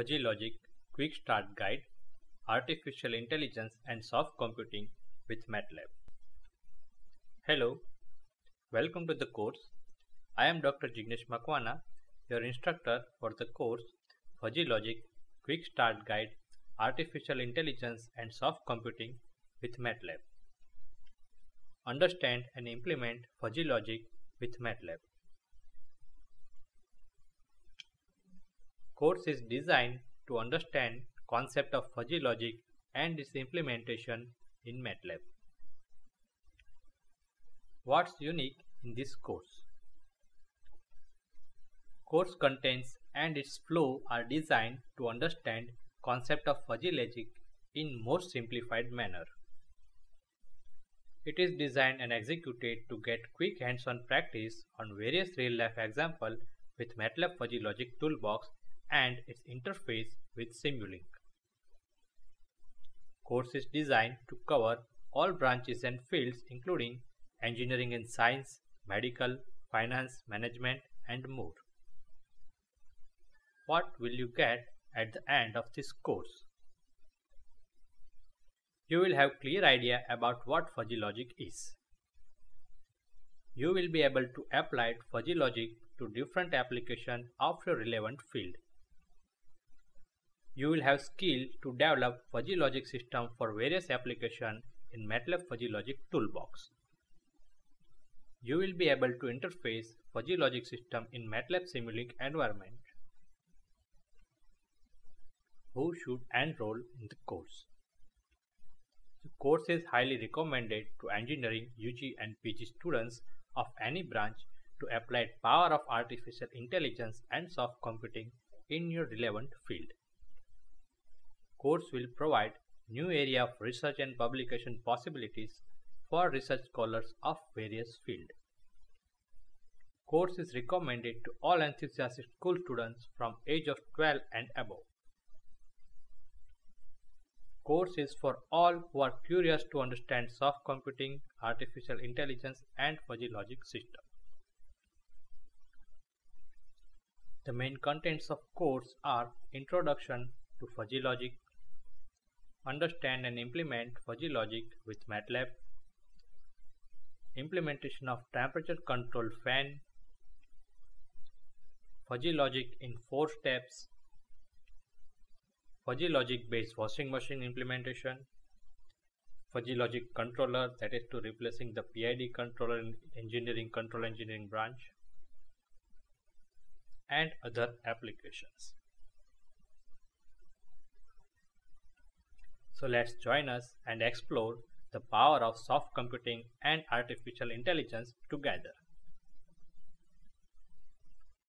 Fuzzy Logic Quick Start Guide Artificial Intelligence and Soft Computing with MATLAB. Hello, welcome to the course. I am Dr. Jignesh Makwana, your instructor for the course Fuzzy Logic Quick Start Guide Artificial Intelligence and Soft Computing with MATLAB. Understand and implement fuzzy logic with MATLAB. Course is designed to understand concept of fuzzy logic and its implementation in MATLAB. What's unique in this course? Course contents and its flow are designed to understand concept of fuzzy logic in most simplified manner. It is designed and executed to get quick hands-on practice on various real-life examples with MATLAB Fuzzy Logic Toolbox and its interface with Simulink. Course is designed to cover all branches and fields including engineering and science, medical, finance, management and more. What will you get at the end of this course? You will have clear idea about what fuzzy logic is. You will be able to apply fuzzy logic to different applications of your relevant field. You will have skill to develop fuzzy logic system for various applications in MATLAB Fuzzy Logic Toolbox. You will be able to interface fuzzy logic system in MATLAB Simulink environment. Who should enroll in the course? The course is highly recommended to engineering UG and PG students of any branch to apply the power of artificial intelligence and soft computing in your relevant field. Course will provide new area of research and publication possibilities for research scholars of various fields. Course is recommended to all enthusiastic school students from age of 12 and above. Course is for all who are curious to understand soft computing, artificial intelligence and fuzzy logic system. The main contents of course are Introduction to Fuzzy Logic, Understand and implement fuzzy logic with MATLAB, Implementation of temperature control fan, Fuzzy logic in 4 steps, Fuzzy logic based washing machine implementation, Fuzzy logic controller that is to replacing the PID controller in engineering control engineering branch. And other applications. So let's join us and explore the power of soft computing and artificial intelligence together.